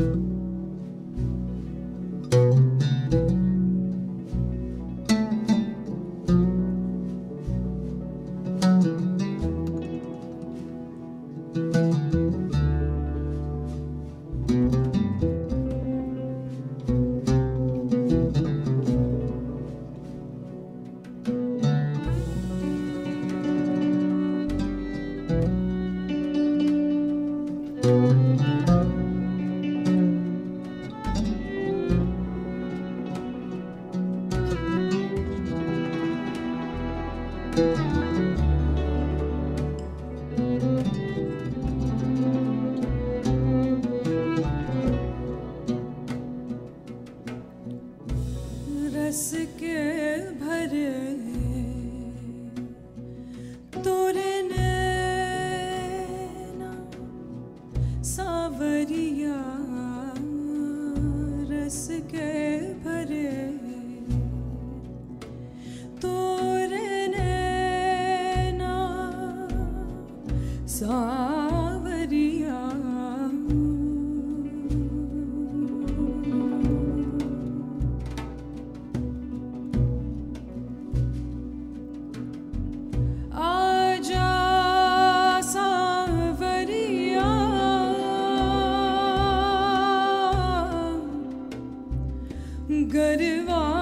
रस gariban